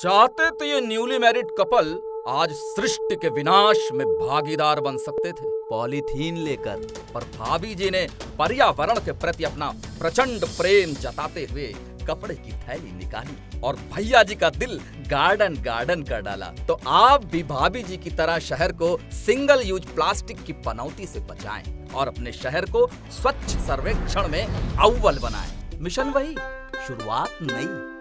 चाहते तो ये न्यूली मैरिड कपल आज सृष्टि के विनाश में भागीदार बन सकते थे। पॉलीथीन लेकर पर भाभी जी ने पर्यावरण के प्रति अपना प्रचंड प्रेम जताते हुए कपड़े की थैली निकाली और भैया जी का दिल गार्डन गार्डन कर डाला। तो आप भी भाभी जी की तरह शहर को सिंगल यूज़ प्लास्टिक की पनौती से बचाएँ और अपने शहर को स्वच्छ सर्वेक्षण में अव्वल बनाएँ। मिशन वही, शुरुआत नई।